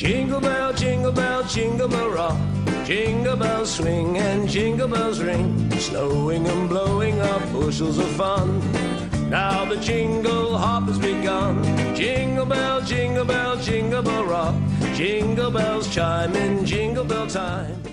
Jingle bell, jingle bell, jingle bell rock. Jingle bells swing and jingle bells ring. Snowing and blowing up bushels of fun. Now the jingle hop has begun. Jingle bell, jingle bell, jingle bell rock. Jingle bells chime in jingle bell time.